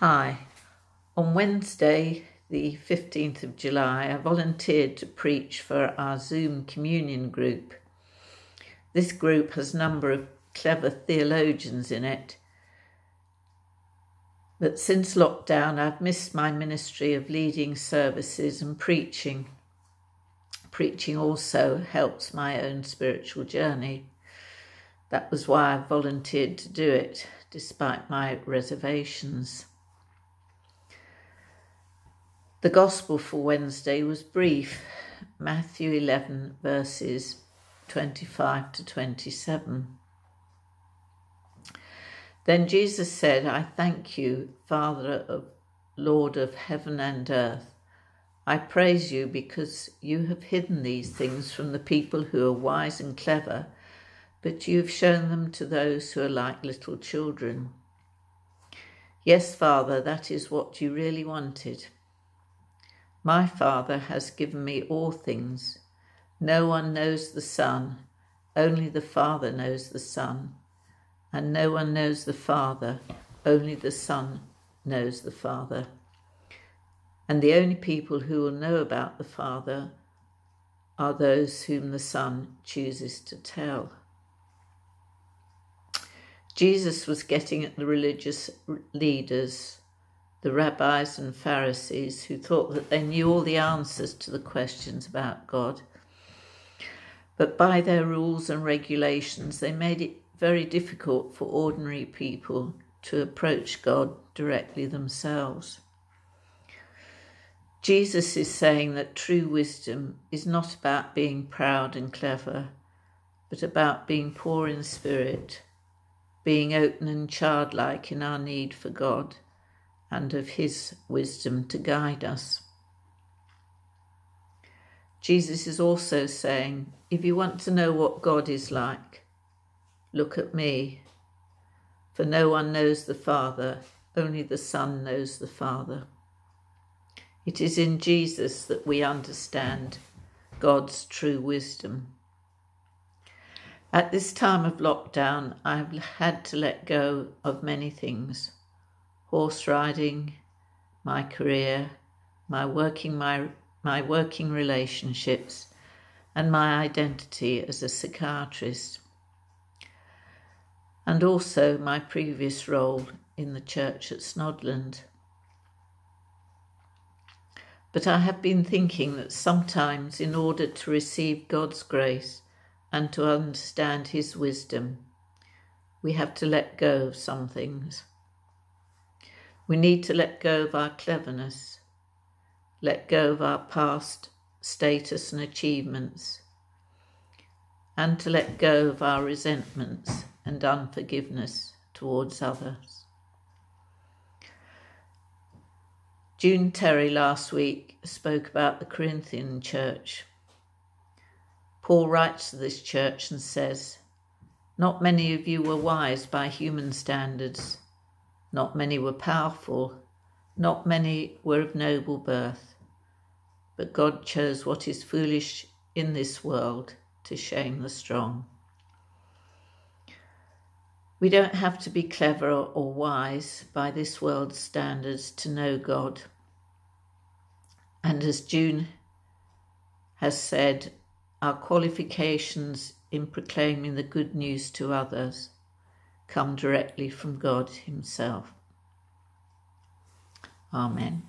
Hi. On Wednesday, the 15th of July, I volunteered to preach for our Zoom communion group. This group has a number of clever theologians in it. But since lockdown, I've missed my ministry of leading services and preaching. Preaching also helps my own spiritual journey. That was why I volunteered to do it, despite my reservations. The Gospel for Wednesday was brief Matthew 11, verses 25 to 27. Then Jesus said, I thank you, Father of Lord of heaven and earth. I praise you because you have hidden these things from the people who are wise and clever but you have shown them to those who are like little children. Yes, Father, that is what you really wanted. My Father has given me all things. No one knows the Son, only the Father knows the Son. And no one knows the Father, only the Son knows the Father. And the only people who will know about the Father are those whom the Son chooses to tell. Jesus was getting at the religious leaders, the rabbis and Pharisees, who thought that they knew all the answers to the questions about God. But by their rules and regulations, they made it very difficult for ordinary people to approach God directly themselves. Jesus is saying that true wisdom is not about being proud and clever, but about being poor in spirit being open and childlike in our need for God and of His wisdom to guide us. Jesus is also saying, if you want to know what God is like, look at me. For no one knows the Father, only the Son knows the Father. It is in Jesus that we understand God's true wisdom. At this time of lockdown, I've had to let go of many things horse riding, my career, my working, my, my working relationships, and my identity as a psychiatrist, and also my previous role in the church at Snodland. But I have been thinking that sometimes, in order to receive God's grace, and to understand His wisdom, we have to let go of some things. We need to let go of our cleverness, let go of our past status and achievements, and to let go of our resentments and unforgiveness towards others. June Terry last week spoke about the Corinthian church Paul writes to this church and says, Not many of you were wise by human standards, not many were powerful, not many were of noble birth, but God chose what is foolish in this world to shame the strong. We don't have to be clever or wise by this world's standards to know God. And as June has said, our qualifications in proclaiming the good news to others come directly from God Himself. Amen.